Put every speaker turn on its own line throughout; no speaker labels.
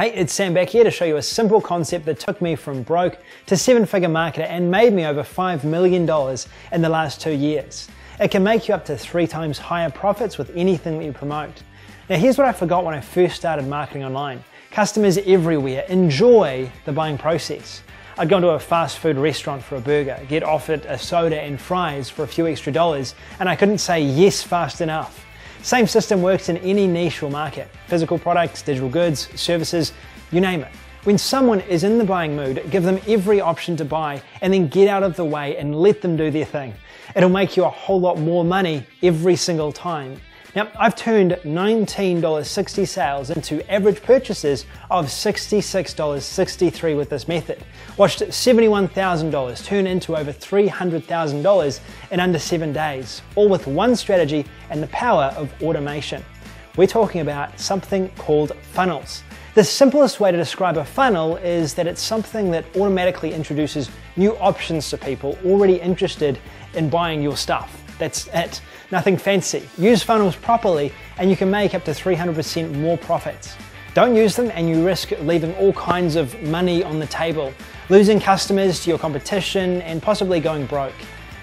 Hey, it's Sam back here to show you a simple concept that took me from broke to seven figure marketer and made me over $5 million in the last two years. It can make you up to three times higher profits with anything that you promote. Now, here's what I forgot when I first started marketing online customers everywhere enjoy the buying process. I'd go into a fast food restaurant for a burger, get offered a soda and fries for a few extra dollars, and I couldn't say yes fast enough. Same system works in any niche or market physical products, digital goods, services, you name it. When someone is in the buying mood, give them every option to buy and then get out of the way and let them do their thing. It'll make you a whole lot more money every single time now, I've turned $19.60 sales into average purchases of $66.63 with this method. Watched $71,000 turn into over $300,000 in under seven days, all with one strategy and the power of automation. We're talking about something called funnels. The simplest way to describe a funnel is that it's something that automatically introduces new options to people already interested in buying your stuff. That's it. Nothing fancy. Use funnels properly and you can make up to 300% more profits. Don't use them and you risk leaving all kinds of money on the table, losing customers to your competition and possibly going broke.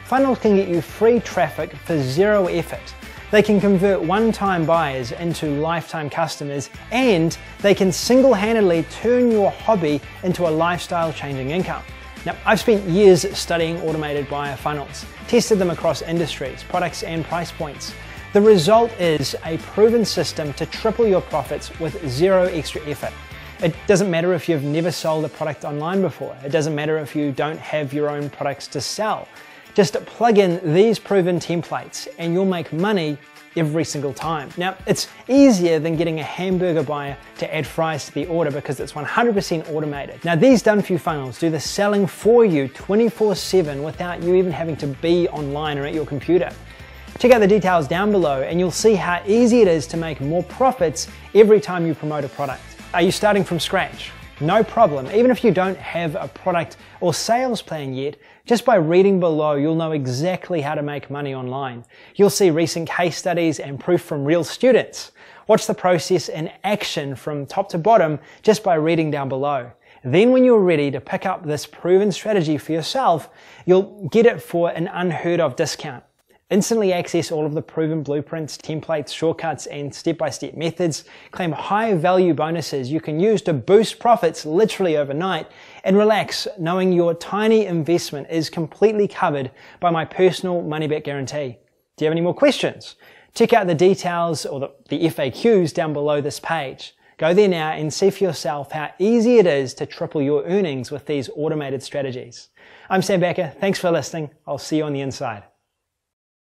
Funnels can get you free traffic for zero effort. They can convert one-time buyers into lifetime customers and they can single-handedly turn your hobby into a lifestyle changing income. Now, I've spent years studying automated buyer funnels, tested them across industries, products, and price points. The result is a proven system to triple your profits with zero extra effort. It doesn't matter if you've never sold a product online before. It doesn't matter if you don't have your own products to sell. Just plug in these proven templates and you'll make money every single time. Now, it's easier than getting a hamburger buyer to add fries to the order because it's 100% automated. Now, these done for you funnels do the selling for you 24 7 without you even having to be online or at your computer. Check out the details down below and you'll see how easy it is to make more profits every time you promote a product. Are you starting from scratch? No problem. Even if you don't have a product or sales plan yet, just by reading below, you'll know exactly how to make money online. You'll see recent case studies and proof from real students. Watch the process in action from top to bottom just by reading down below. Then when you're ready to pick up this proven strategy for yourself, you'll get it for an unheard of discount. Instantly access all of the proven blueprints, templates, shortcuts, and step-by-step methods. Claim high value bonuses you can use to boost profits literally overnight. And relax knowing your tiny investment is completely covered by my personal money back guarantee. Do you have any more questions? Check out the details or the, the FAQs down below this page. Go there now and see for yourself how easy it is to triple your earnings with these automated strategies. I'm Sam Becker. Thanks for listening. I'll see you on the inside.